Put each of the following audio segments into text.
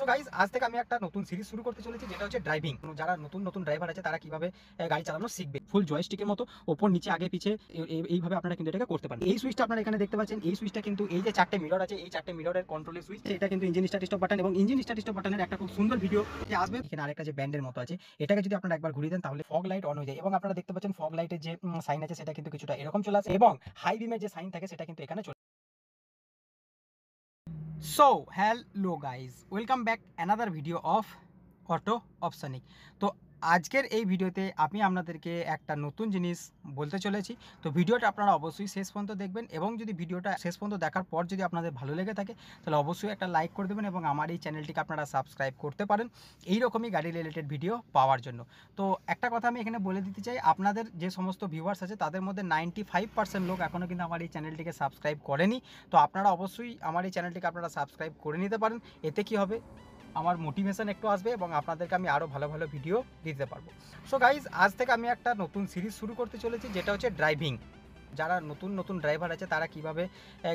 So guys আজ থেকে আমি একটা নতুন সিরিজ শুরু করতে চলেছি, যেটা হচ্ছে ড্রাইভিং যারা নতুন নতুন ড্রাইভার আছে, তারা কীভাবে গাড়ি চালানো শিখবে? ফুল জয়স্টিকের মতো, ওপর, নিচে, আগে এইভাবে আপনারা কিন্তু এটাকে করতে পারেন। এই সুইচটা আপনারা এখানে দেখতে পাচ্ছেন, এই সুইচটা কিন্তু এই যে চারটে মিরর আছে, এই চারটে মিররের কন্ট্রোলের সুইচ এটা কিন্তু ইঞ্জিন স্টার্ট স্টপ বাটন এবং ইঞ্জিন স্টার্ট স্টপ বাটনের একটা খুব সুন্দর ভিডিও আসবে। এখানে আরেকটা যে ব্যান্ডের মতো আছে, এটাকে যদি আপনারা একবার ঘুরিয়ে দেন, তাহলে ফগ লাইট অন হয়ে যায় এবং আপনারা দেখতে পাচ্ছেন ফগ লাইটের যে সাইন আছে, সেটা কিন্তু কিছুটা এরকম চলে আসে এবং হাই বিমের যে সাইন থাকে, সেটা কিন্তু এখানে so hello guys welcome back another video of auto অপশানিক তো আজকের এই ভিডিওতে আমি আপনাদেরকে একটা নতুন জিনিস বলতে চলেছি। তো ভিডিওটা আপনারা অবশ্যই শেষ পর্যন্ত দেখবেন এবং যদি ভিডিওটা শেষ পর্যন্ত দেখার পর যদি আপনাদের ভালো লেগে থাকে, তাহলে অবশ্যই একটা লাইক করে দেবেন এবং আমার এই চ্যানেলটিকে আপনারা সাবস্ক্রাইব করতে পারেন এই রকমই গাড়ি রিলেটেড ভিডিও পাওয়ার জন্য। তো একটা কথা আমি এখানে বলে দিতে চাই, আপনাদের যে সমস্ত ভিউয়ার্স আছে, তাদের মধ্যে নাইনটি ফাইভ পার্সেন্ট লোক এখনও কিন্তু আমার এই চ্যানেলটিকে সাবস্ক্রাইব করেনি। তো আপনারা অবশ্যই আমার এই চ্যানেলটিকে আপনারা সাবস্ক্রাইব করে নিতে পারেন। এতে কি হবে? আমার মোটিভেশন একটু আসবে এবং আপনাদেরকে আমি আরও ভালো ভালো ভিডিও দিতে পারব। সো গাইজ আজ থেকে আমি একটা নতুন সিরিজ শুরু করতে চলেছি, যেটা হচ্ছে ড্রাইভিং যারা নতুন নতুন ড্রাইভার আছে, তারা কীভাবে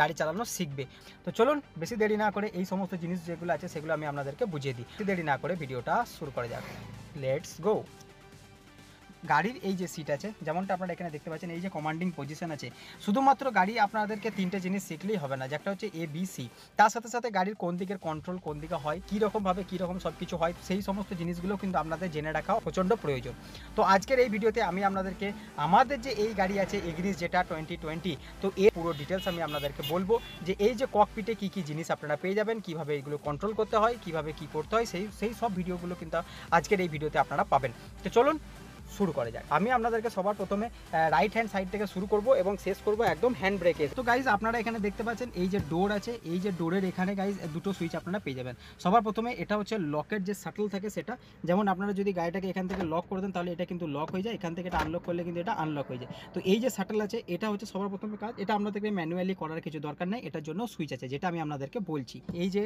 গাড়ি চালানো শিখবে? তো চলুন, বেশি দেরি না করে এই সমস্ত জিনিস যেগুলো আছে, সেগুলো আমি আপনাদেরকে বুঝিয়ে দিই। দেরি না করে ভিডিওটা শুরু করা যাক। লেটস গো গাড়ির এই যে সিট আছে, যেমনটা আপনারা এখানে দেখতে পাচ্ছেন, এই যে কমান্ডিং পজিশন আছে, শুধুমাত্র গাড়ি আপনাদেরকে তিনটে জিনিস শিখলেই হবে না, যে একটা হচ্ছে এ বি সি তার সাথে সাথে গাড়ির কোন দিকের কন্ট্রোল কোন দিকে হয় কীরকমভাবে কীরকম সব কিছু হয়, সেই সমস্ত জিনিসগুলো কিন্তু আপনাদের জেনে রাখা প্রচণ্ড প্রয়োজন। তো আজকের এই ভিডিওতে আমি আপনাদেরকে, আমাদের যে এই গাড়ি আছে এগ্রিস যেটা টোয়েন্টি টোয়েন্টি তো এর পুরো ডিটেলস আমি আপনাদেরকে বলব, যে এই যে ককপিটে কী কী জিনিস আপনারা পেয়ে যাবেন, কীভাবে এগুলো কন্ট্রোল করতে হয়, কীভাবে কী করতে হয়, সেই সেই সব ভিডিওগুলো কিন্তু আজকের এই ভিডিওতে আপনারা পাবেন। তো চলুন শুরু করা যাক। আমি আপনাদেরকে সবার প্রথমে রাইট হ্যান্ড সাইড থেকে শুরু করব এবং শেষ করব একদম হ্যান্ড ব্রেকে তো গাইজ আপনারা এখানে দেখতে পাচ্ছেন, এই যে ডোর আছে, এই যে ডোরের এখানে গাইজ দুটো সুইচ আপনারা পেয়ে যাবেন। সবার প্রথমে এটা হচ্ছে লকের যে শাটল থাকে সেটা, যেমন আপনারা যদি গাড়িটাকে এখান থেকে লক করে দেন, তাহলে এটা কিন্তু লক হয়ে যায়। এখান থেকে এটা আনলক করলে কিন্তু এটা আনলক হয়ে যায়। তো এই যে শাটল আছে, এটা হচ্ছে সবার প্রথমে কাজ। এটা আপনাদেরকে ম্যানুয়ালি করার কিছু দরকার নেই, এটার জন্য সুইচ আছে, যেটা আমি আপনাদেরকে বলছি। এই যে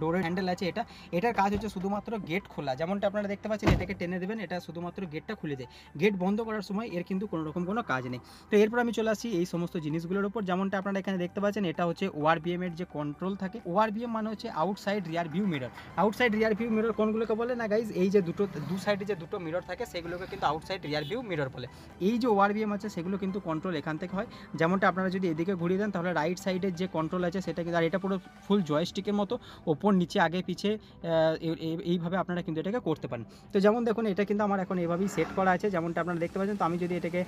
ডোরের হ্যান্ডেল আছে এটা। এটার কাজ হচ্ছে শুধুমাত্র গেট খোলা। যেমনটা আপনারা দেখতে পাচ্ছেন, এটাকে টেনে দেবেন, এটা শুধুমাত্র গেটটা খুলে দেয়। গেট বন্ধ করার সময় এর কিন্তু কোনো রকম কোনো কাজ নেই। তো এরপর আমি চলে আসি এই সমস্ত জিনিসগুলোর উপর। যেমনটা আপনারা এখানে দেখতে পাচ্ছেন, এটা হচ্ছে ওআরবিএম এর যে কন্ট্রোল থাকে। ওআরবিএম মানে হচ্ছে outside rear view mirror outside rear view mirror কোনগুলোকে বলে না গাইজ এই যে দুটো, দু সাইডে যে দুটো মিরর থাকে, সেগুলোকে কিন্তু আউটসাইড রিয়ার ভিউ মিরর বলে। এই যে ওআরবিএম আছে, সেগুলো কিন্তু কন্ট্রোল এখান থেকে হয়। যেমনটা আপনারা যদি এদিকে ঘুরিয়ে দেন, তাহলে রাইট সাইডের যে কন্ট্রোল আছে সেটা কিন্তু আর এটা পুরো ফুল জয়স্টিকের মতো। ওপর নিচে, আগে, পিছে এই- এই- এইভাবে আপনারা কিন্তু এটাকে করতে পারেন। তো যেমন দেখুন, এটা কিন্তু আমার এখন এভাবেই সেট করা আছে। যেমনটা আপনারা দেখতে পাচ্ছেন, তো আমি যদি এটাকে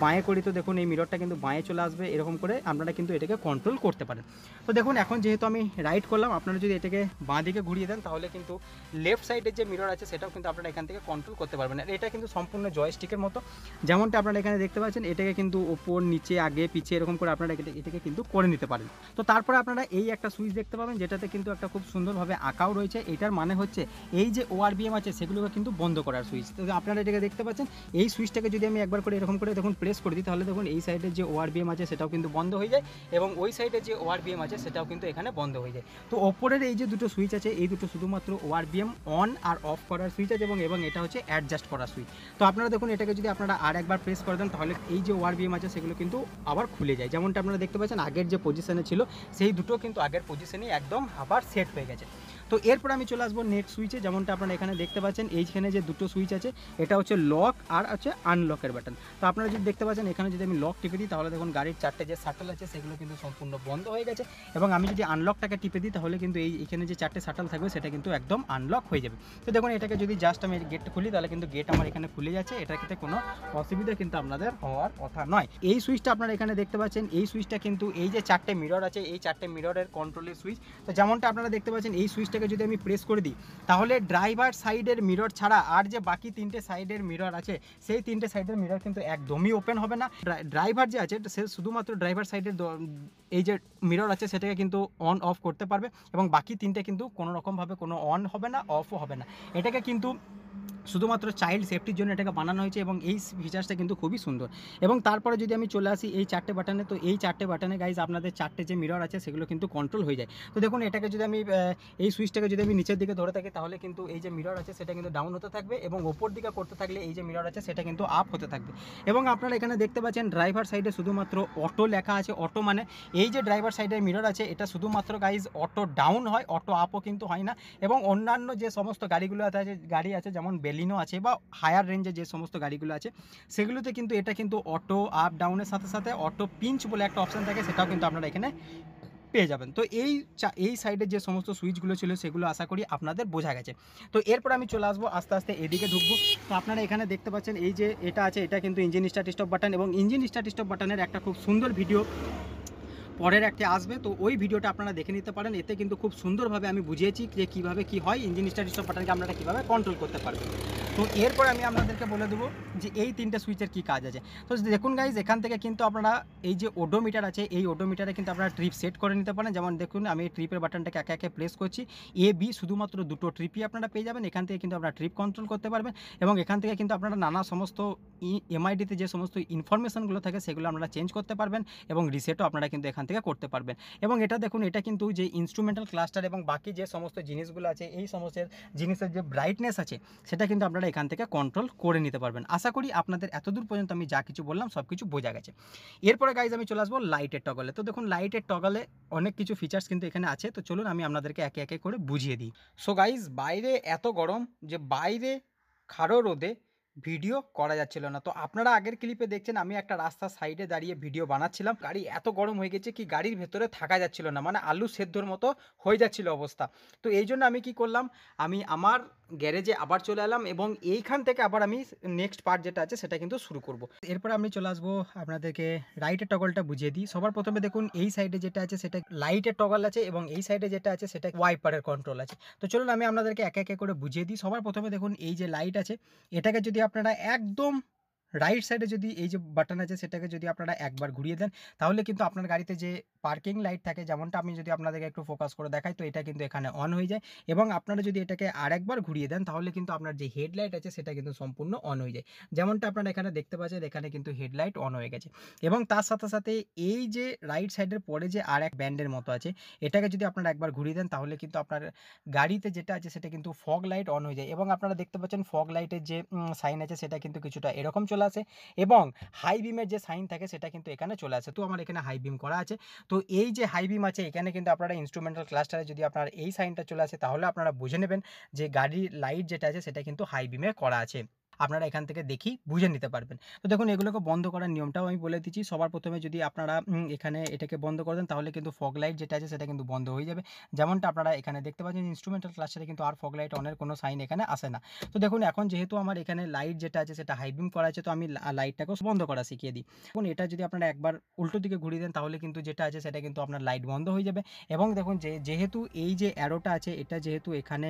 বাঁয়ে করি, তো দেখুন, এই মিররটা কিন্তু বাঁয়ে চলে আসবে। এরকম করে আপনারা কিন্তু এটাকে কন্ট্রোল করতে পারেন। তো দেখুন, এখন যেহেতু আমি রাইট করলাম, আপনারা যদি এটাকে বাঁ দিকে ঘুরিয়ে দেন, তাহলে কিন্তু লেফট সাইডের যে মিরর আছে, সেটাও কিন্তু আপনারা এখান থেকে কন্ট্রোল করতে পারবেন। আর এটা কিন্তু সম্পূর্ণ জয়স্টিকের মতো। যেমনটা আপনারা এখানে দেখতে পাচ্ছেন, এটাকে কিন্তু ওপর নিচে, আগে, পিছে, এরকম করে আপনারা এটাকে কিন্তু করে নিতে পারেন। তো তারপরে আপনারা এই একটা সুইচ দেখতে পাবেন, যেটাতে কিন্তু একটা খুব সুন্দরভাবে আঁকাও রয়েছে। এটার মানে হচ্ছে এই যে ওআরবিএম আছে, সেগুলোকে কিন্তু বন্ধ করার সুইচ। তো আপনারা এটাকে দেখতে পাচ্ছেন, এই সুইচটাকে যদি আমি একবার করে এরকম করে দেখুন, প্রেস করে দিই, তাহলে দেখুন এই সাইডের যে ওআরবিএম আছে, সেটাও কিন্তু বন্ধ হয়ে যায় এবং ওই সাইডের যে ওআরবিএম আছে, সেটাও কিন্তু এখানে বন্ধ হয়ে যায়। তো ওপরের এই যে দুটো সুইচ আছে, এই দুটো শুধুমাত্র ওআরবিএম অন আর অফ করার সুইচ আছে এবং এবং এটা হচ্ছে অ্যাডজাস্ট করার সুইচ। তো আপনারা দেখুন, এটাকে যদি আপনারা আর একবার প্রেস করে দেন, তাহলে এই যে ওআরবিএম আছে, সেগুলো কিন্তু আবার খুলে যায়। যেমনটা আপনারা দেখতে পাচ্ছেন, আগের যে পজিশনে ছিল, সেই দুটো কিন্তু আগের পজিশনেই একদম আবার সেট হয়ে গেছে। তো এরপর আমি চলে আসব নেট সুইচে যেমনটা আপনারা এখানে দেখতে পাচ্ছেন, এইখানে যে দুটো সুইচ আছে, এটা হচ্ছে লক আর হচ্ছে আনলকের বাটন তো আপনারা যদি দেখতে পাচ্ছেন, এখানে যদি আমি লক টিপে দিই, তাহলে দেখুন গাড়ির চারটে যে শাটল আছে, সেগুলো কিন্তু সম্পূর্ণ বন্ধ হয়ে গেছে। এবং আমি যদি আনলকটাকে টিপে দিই, তাহলে কিন্তু এই এখানে যে চারটে শাটল থাকবে, সেটা কিন্তু একদম আনলক হয়ে যাবে। তো দেখুন, এটাকে যদি জাস্ট আমি গেট খুলি, তাহলে কিন্তু গেট আমার এখানে খুলে যাচ্ছে। এটা কিন্তু কোনো অসুবিধা কিন্তু আপনাদের হওয়ার কথা নয়। এই সুইচটা আপনারা এখানে দেখতে পাচ্ছেন, এই সুইচটা কিন্তু এই যে চারটে মিরর আছে, এই চারটে মিররের কন্ট্রোলের সুইচ তো যেমনটা আপনারা পাচ্ছেন, এই সুইচটাকে যদি আমি প্রেস করে দিই, তাহলে ড্রাইভার সাইডের মিরর ছাড়া আর যে বাকি তিনটে সাইডের মিরর আছে, সেই তিনটে সাইডের মিরর কিন্তু একদমই ওপেন হবে না। ড্রাইভার যে আছে, সে শুধুমাত্র ড্রাইভার সাইডের এই যে মিরর আছে, সেটাকে কিন্তু অন অফ করতে পারবে এবং বাকি তিনটে কিন্তু কোনো রকমভাবে কোনো অন হবে না অফও হবে না। এটাকে কিন্তু শুধুমাত্র চাইল্ড সেফটির জন্য এটাকে বানানো হয়েছে এবং এই ফিচার্সটা কিন্তু খুবই সুন্দর। এবং তারপরে যদি আমি চলে আসি এই চারটে বাটনে তো এই চারটে বাটনে গাইজ আপনাদের চারটে যে মিরর আছে সেগুলো কিন্তু কন্ট্রোল হয়ে যায়। তো দেখুন, এটাকে যদি আমি এই সুইচটাকে যদি আমি নিচের দিকে ধরে থাকি, তাহলে কিন্তু এই যে মিরর আছে সেটা কিন্তু ডাউন হতে থাকবে এবং ওপর দিকে করতে থাকলে এই যে মিরর আছে সেটা কিন্তু আপ হতে থাকবে। এবং আপনারা এখানে দেখতে পাচ্ছেন ড্রাইভার সাইডে শুধুমাত্র অটো লেখা আছে অটো মানে এই যে ড্রাইভার সাইডের মিরর আছে, এটা শুধুমাত্র গাইজ অটো ডাউন হয় অটো আপও কিন্তু হয় না। এবং অন্যান্য যে সমস্ত গাড়িগুলো আছে, গাড়ি আছে যেমন বেলিনো আছে বা হায়ার রেঞ্জে যে সমস্ত গাড়িগুলো আছে, সেগুলোতে কিন্তু এটা কিন্তু অটো আপ ডাউনের সাথে সাথে অটো পিঞ্চ বলে একটা অপশান থাকে, সেটাও কিন্তু আপনারা এখানে পেয়ে যাবেন। তো এই এই সাইডের যে সমস্ত সুইচগুলো ছিল, সেগুলো আশা করি আপনাদের বোঝা গেছে। তো এরপর আমি চলে আসব, আস্তে আস্তে এদিকে ঢুকবো। তো আপনারা এখানে দেখতে পাচ্ছেন, এই যে এটা আছে, এটা কিন্তু ইঞ্জিন স্টার্ট স্টপ বাটন এবং ইঞ্জিন স্টার্ট স্টপ বাটনের একটা খুব সুন্দর ভিডিও পরের একটি আসবে, তো ওই ভিডিওটা আপনারা দেখে নিতে পারেন। এতে কিন্তু খুব সুন্দরভাবে আমি বুঝিয়েছি যে কীভাবে কী হয়। ইঞ্জিন স্টার্ট স্টপ বাটনকে আপনারা কীভাবে কন্ট্রোল করতে পারবেন। তো এরপর আমি আপনাদেরকে বলে দেবো যে এই তিনটে সুইচের কী কাজ আছে। তো দেখুন গাইজ এখান থেকে কিন্তু আপনারা এই যে ওডোমিটার আছে, এই ওডোমিটারে কিন্তু আপনারা ট্রিপ সেট করে নিতে পারেন। যেমন দেখুন, আমি ট্রিপের বাটনটাকে একে একে প্রেস করছি। এ বি শুধুমাত্র দুটো ট্রিপই আপনারা পেয়ে যাবেন। এখান থেকে কিন্তু আপনারা ট্রিপ কন্ট্রোল করতে পারবেন এবং এখান থেকে কিন্তু আপনারা নানা সমস্ত এমআইডিতে যে সমস্ত ইনফরমেশনগুলো থাকে, সেগুলো আপনারা চেঞ্জ করতে পারবেন এবং রিসেটও আপনারা কিন্তু এখান থেকে করতে পারবেন। এবং এটা দেখুন, এটা কিন্তু যে ইনস্ট্রুমেন্টাল ক্লাস্টার এবং বাকি যে সমস্ত জিনিসগুলো আছে, এই সমস্ত জিনিসের যে ব্রাইটনেস আছে, সেটা কিন্তু আপনারা এখান থেকে কন্ট্রোল করে নিতে পারবেন। আশা করি আপনাদের এতদূর পর্যন্ত আমি যা কিছু বললাম, সব কিছু বোঝা গেছে। এরপরে গাইজ আমি চলে আসব লাইটের টগলে তো দেখুন লাইটের টগলে অনেক কিছু ফিচার্স কিন্তু এখানে আছে। তো চলুন, আমি আপনাদেরকে একে একে করে বুঝিয়ে দিই। সো গাইজ বাইরে এত গরম যে বাইরে খাড়ো রোদে ভিডিও করা যাচ্ছিল না। তো আপনারা আগের ক্লিপে দেখছেন, আমি একটা রাস্তার সাইডে দাঁড়িয়ে ভিডিও বানাচ্ছিলাম। গাড়ি এত গরম হয়ে গেছে কি গাড়ির ভেতরে থাকা যাচ্ছিল না মানে আলু সেদ্ধর মতো হয়ে যাচ্ছিল অবস্থা। তো এই জন্য আমি কি করলাম, আমি আমার গ্যারেজে আবার চলে এলাম এবং এইখান থেকে আবার আমি নেক্সট পার্ট যেটা আছে সেটা কিন্তু শুরু করব। এরপর আমি চলে আসব আপনাদেরকে রাইটের টগলটা বুঝিয়ে দিই। সবার প্রথমে দেখুন, এই সাইডে যেটা আছে সেটা লাইটের টগল আছে এবং এই সাইডে যেটা আছে সেটা ওয়াইপারের কন্ট্রোল আছে। তো চলুন আমি আপনাদেরকে একে একে করে বুঝিয়ে দিই। সবার প্রথমে দেখুন, এই যে লাইট আছে, এটাকে যদি আপনারা একদম রাইট সাইডে যদি এই যে বাটন আছে সেটাকে যদি আপনারা একবার ঘুরিয়ে দেন, তাহলে কিন্তু আপনার গাড়িতে যে পার্কিং লাইট থাকে যেমনটা আমি যদি আপনাদেরকে একটু ফোকাস করে দেখাই, তো এটা কিন্তু এখানে অন হয়ে যায়। এবং আপনারা যদি এটাকে আরেকবার ঘুরিয়ে দেন, তাহলে কিন্তু আপনার যে হেডলাইট আছে সেটা কিন্তু সম্পূর্ণ অন হয়ে যায়। যেমনটা আপনারা এখানে দেখতে পাচ্ছেন, এখানে কিন্তু হেডলাইট অন হয়ে গেছে। এবং তার সাথে সাথে এই যে রাইট সাইডের পরে যে আর এক ব্যান্ডের মতো আছে, এটাকে যদি আপনারা একবার ঘুরিয়ে দেন, তাহলে কিন্তু আপনার গাড়িতে যেটা আছে সেটা কিন্তু ফগ লাইট অন হয়ে যায়। এবং আপনারা দেখতে পাচ্ছেন ফগ লাইটের যে সাইন আছে সেটা কিন্তু কিছুটা এরকম চলে আসে এবং হাই বিমের যে সাইন থাকে সেটা কিন্তু এখানে চলে আসে। তো আমার এখানে হাই বিম করা আছে। তো এই যে হাই বিম আছে, এখানে কিন্তু আপনারা ইনস্ট্রুমেন্টাল ক্লাস্টারে যদি আপনার এই সাইনটা চলে আসে, তাহলে আপনারা বুঝে নেবেন যে গাড়ির লাইট যেটা আছে, সেটা কিন্তু হাই বিমে করা আছে। আপনারা এখান থেকে দেখি, বুঝে নিতে পারবেন। তো দেখুন, এগুলোকে বন্ধ করার নিয়মটাও আমি বলে দিচ্ছি। সবার প্রথমে যদি আপনারা এখানে এটাকে বন্ধ করে দেন, তাহলে কিন্তু ফগ লাইট যেটা আছে, সেটা কিন্তু বন্ধ হয়ে যাবে। যেমনটা আপনারা এখানে দেখতে পাচ্ছেন ইনস্ট্রুমেন্টাল ক্লাসে কিন্তু আর ফগ লাইট অনের কোনো সাইন এখানে আসে না। তো দেখুন, এখন যেহেতু আমার এখানে লাইট যেটা আছে, সেটা হাই বিম করা আছে, তো আমি লাইটটাকেও বন্ধ করা শিখিয়ে দিই। এখন এটা যদি আপনারা একবার উল্টো দিকে ঘুরিয়ে দেন, তাহলে কিন্তু যেটা আছে, সেটা কিন্তু আপনার লাইট বন্ধ হয়ে যাবে। এবং দেখুন, যে, যেহেতু এই যে অ্যারোটা আছে, এটা যেহেতু এখানে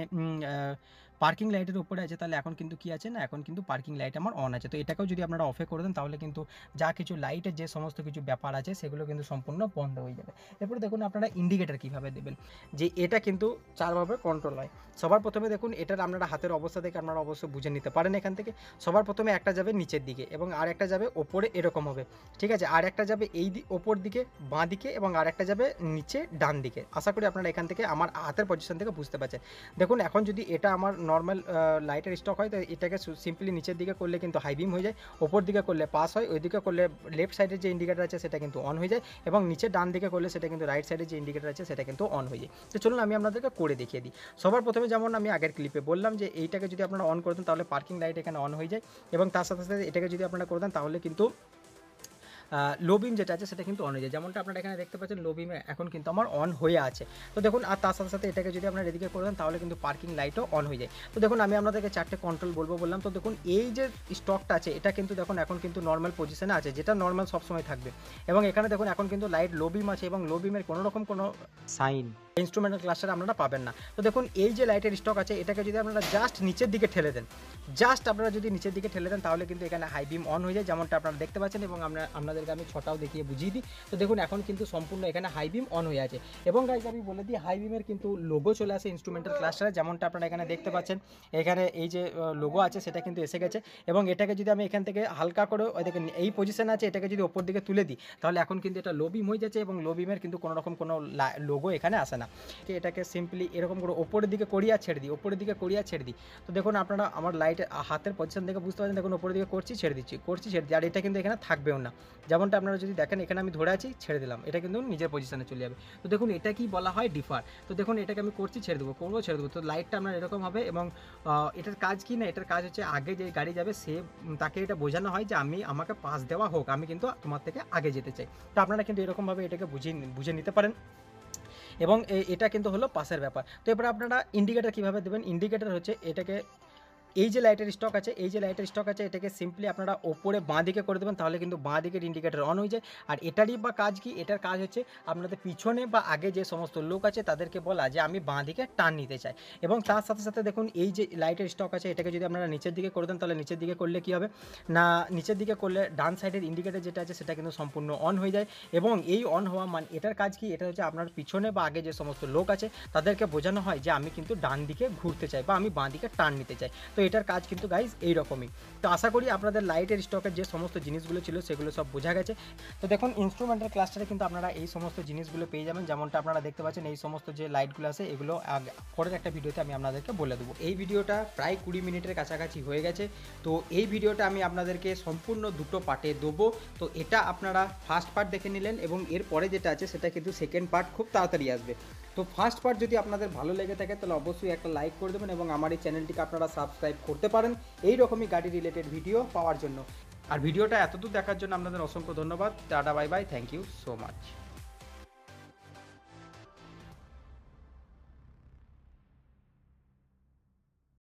পার্কিং লাইটের উপরে আছে, তাহলে এখন কিন্তু কি আছে না? এখন কিন্তু পার্কিং লাইট আমার অন আছে। তো এটাকেও যদি আপনারা অফে করে দেন, তাহলে কিন্তু যা কিছু লাইটের যে সমস্ত কিছু ব্যাপার আছে, সেগুলো কিন্তু সম্পূর্ণ বন্ধ হয়ে যাবে। এরপরে দেখুন আপনারা ইন্ডিকেটার কীভাবে দেবেন। যে এটা কিন্তু চারভাবে কন্ট্রোল হয়। সবার প্রথমে দেখুন, এটার আপনারা হাতের অবস্থা থেকে আপনারা অবশ্যই বুঝে নিতে পারেন এখান থেকে। সবার প্রথমে একটা যাবে নিচের দিকে এবং আর একটা যাবে ওপরে এরকম হবে। ঠিক আছে? আর একটা যাবে এই ওপর দিকে, বাঁ দিকে এবং আর একটা যাবে নিচে ডান দিকে। আশা করি আপনারা এখান থেকে আমার হাতের পজিশন থেকে বুঝতে পারছেন। দেখুন, এখন যদি এটা আমার নর্মাল লাইটের স্টক হয়, তো এটাকে সিম্পলি নিচের দিকে করলে কিন্তু হাই বিম হয়ে যায়, ওপর দিকে করলে পাস হয় ওই দিকে করলে লেফট সাইডের যে ইন্ডিকেটার আছে সেটা কিন্তু অন হয়ে যায় এবং নিচে ডান দিকে করলে সেটা কিন্তু রাইট সাইডের যে ইন্ডিকেটার আছে সেটা কিন্তু অন হয়ে যায়। তো চলুন আমি আপনাদেরকে করে দেখিয়ে দিই। সবার প্রথমে যেমন আমি আগের ক্লিপে বললাম যে এইটাকে যদি আপনারা অন করে দেন তাহলে পার্কিং লাইট এখানে অন হয়ে যায় এবং তার সাথে সাথে এটাকে যদি আপনারা করে দেন তাহলে কিন্তু লো বিম যেটা আছে সেটা কিন্তু অন হয়ে যায়। যেমনটা আপনারা এখানে দেখতে পাচ্ছেন লো বিম এখন কিন্তু আমার অন হয়ে আছে। তো দেখুন, আর তার সাথে সাথে এটাকে যদি আপনারা এদিকে করে দেন, তাহলে কিন্তু পার্কিং লাইটও অন হয়ে যায়। তো দেখুন, আমি আপনাদেরকে চারটে কন্ট্রোল বলব বললাম। তো দেখুন, এই যে স্টকটা আছে, এটা কিন্তু দেখুন, এখন কিন্তু নর্মাল পজিশনে আছে, যেটা নর্মাল সবসময় থাকবে। এবং এখানে দেখুন, এখন কিন্তু লাইট লোবিম আছে এবং লোবিমের কোনোরকম কোনো রকম কোনো সাইন ইনস্ট্রুমেন্টাল ক্লাস্টারে আপনারা পাবেন না। তো দেখুন, এই যে লাইটের স্টক আছে, এটাকে যদি আপনারা জাস্ট নিচের দিকে ঠেলে দেন জাস্ট আপনারা যদি নিচের দিকে ঠেলে দেন, তাহলে কিন্তু এখানে হাই বিম অন হয়ে যায়, যেমনটা আপনারা দেখতে পাচ্ছেন এবং আমরা, আপনাদেরকে আমি ছটাও দেখিয়ে বুঝিয়ে দিই। তো দেখুন, এখন কিন্তু সম্পূর্ণ এখানে হাই বিম অন হয়ে আছে। এবং গাইজ আমি বলে দিই হাই বিমের কিন্তু লোগো চলে আসে ইনস্ট্রুমেন্টাল ক্লাস্টারে যেমনটা আপনারা এখানে দেখতে পাচ্ছেন। এখানে এই যে লোগো আছে, সেটা কিন্তু এসে গেছে। এবং এটাকে যদি আমি এখান থেকে হালকা করে দেখেন, এই পজিশন আছে, এটাকে যদি ওপর দিকে তুলে দিই, তাহলে এখন কিন্তু এটা লো বিম হয়ে যাচ্ছে এবং লো বিমের কিন্তু কোনো রকম কোনো লোগো এখানে আসে না। তো এটাকে সিম্পলি এরকম করে ওপরের দিকে করিয়া ছেড়ে দিই, ওপরের দিকে করিয়া ছেড়ে দিই। তো দেখুন, আপনারা আমার লাইট হাতের পজিশন দেখে বুঝতে পারছেন, দেখুন, ওপরের দিকে করছি, ছেড়ে দিচ্ছি, করছি, ছেড়ে দিই আর এটা কিন্তু এখানে থাকবেও না। যেমনটা আপনারা যদি দেখেন, এখানে আমি ধরে আছি, ছেড়ে দিলাম, এটা কিন্তু নিজের পজিশনে চলে যাবে। তো দেখুন, এটা কি বলা হয় ডিফার তো দেখুন, এটাকে আমি করছি, ছেড়ে দেবো, করব, ছেড়ে দেবো। তো লাইটটা আপনার এরকম হবে এবং এটার কাজ কি না, এটার কাজ হচ্ছে আগে যে গাড়ি যাবে, সে তাকে এটা বোঝানো হয় যে আমি আমাকে পাস দেওয়া হোক, আমি কিন্তু তোমার থেকে আগে যেতে চাই। তো আপনারা কিন্তু এরকমভাবে এটাকে বুঝিয়ে, বুঝে নিতে পারেন। এবং এটা কিন্তু হলো পাসের ব্যাপার। তো এবার আপনারা ইন্ডিকেটার কীভাবে দেবেন? ইন্ডিকেটার হচ্ছে এটাকে এই যে লাইটের স্টক আছে, এই যে লাইটের স্টক আছে, এটাকে সিম্পলি আপনারা ওপরে বাঁ দিকে করে দেবেন, তাহলে কিন্তু বাঁ দিকের ইন্ডিকেটার অন হয়ে যায়। আর এটারই বা কাজ কি? এটার কাজ হচ্ছে আপনাদের পিছনে বা আগে যে সমস্ত লোক আছে, তাদেরকে বলা যে আমি বাঁ দিকে টান নিতে চাই। এবং তার সাথে সাথে দেখুন, এই যে লাইটের স্টক আছে, এটাকে যদি আপনারা নিচের দিকে করে দেন, তাহলে নিচের দিকে করলে কী হবে? না, নিচের দিকে করলে ডান সাইডের ইন্ডিকেটার যেটা আছে, সেটা কিন্তু সম্পূর্ণ অন হয়ে যায়। এবং এই অন হওয়া মান, এটার কাজ কি? এটা হচ্ছে আপনার পিছনে বা আগে যে সমস্ত লোক আছে, তাদেরকে বোঝানো হয় যে আমি কিন্তু ডান দিকে ঘুরতে চাই বা আমি বাঁ দিকে টান নিতে চাই। তো এটার কাজ কিন্তু গাইজ এইরকমই। তো আশা করি আপনাদের লাইটের স্টকের যে সমস্ত জিনিসগুলো ছিল সেগুলো সব বোঝা গেছে। তো দেখুন ইনস্ট্রুমেন্টাল ক্লাস্টারে কিন্তু আপনারা এই সমস্ত জিনিসগুলো পেয়ে যাবেন। যেমনটা আপনারা দেখতে পাচ্ছেন, এই সমস্ত যে লাইটগুলো আছে, এগুলো পরের একটা ভিডিওতে আমি আপনাদেরকে বলে দেবো। এই ভিডিওটা প্রায় কুড়ি মিনিটের কাছাকাছি হয়ে গেছে। তো এই ভিডিওটা আমি আপনাদেরকে সম্পূর্ণ দুটো পার্টে দেবো। তো এটা আপনারা ফার্স্ট পার্ট দেখে নিলেন এবং এর পরে যেটা আছে, সেটা কিন্তু সেকেন্ড পার্ট খুব তাড়াতাড়ি আসবে। তো ফার্স্ট পার্ট যদি আপনাদের ভালো লেগে থাকে, তাহলে অবশ্যই একটা লাইক করে দেবেন এবং আমার এই চ্যানেলটিকে আপনারা সাবস্ক্রাইব করতে পারেন। এই রকমই গাড়ি রিলেটেড ভিডিও পাওয়ার জন্য। আর ভিডিওটা এতদূর দেখার জন্য আপনাদের অসংখ্য ধন্যবাদ। Tata bye bye thank you so much